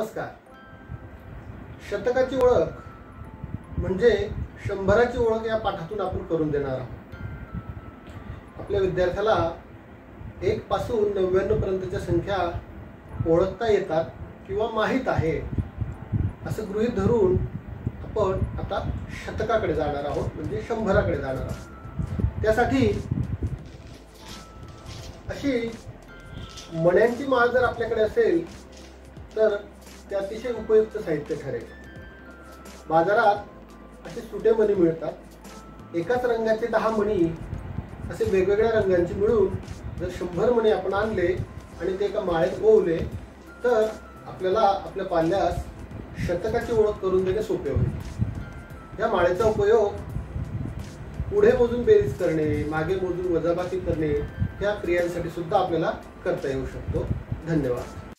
नमस्कार. शतकाची ओळख म्हणजे शंभराची ओळख या पाठातून आपण करून देणार आहोत. आपल्या विद्यार्थ्याला एक पासून नव्याण्णव पर्यंतच्या संख्या ओळखता येतात किंवा माहीत आहे असं गृहीत धरून आपण आता शतकाकडे जाणार आहोत म्हणजे शंभराकडे जाणार आहोत. त्यासाठी अशी मण्यांची माळ जर आपल्याकडे असेल तर ते अतिशय उपयुक्त साहित्य ठरेल. बाजारात असे सुटे मणी मिळतात. एकाच रंगाचे दहा मणी असे वेगवेगळ्या रंगांचे मिळून जर शंभर मणी आपण आणले आणि ते एका माळेत ओवले तर आपल्याला आपल्या पाल्यास शतकाची ओळख करून देणे सोपे होईल. या माळेचा उपयोग पुढे मोजून बेरीज करणे मागे मोजून वजाबाकी करणे या क्रियांसाठी सुद्धा आपल्याला करता येऊ शकतो. धन्यवाद.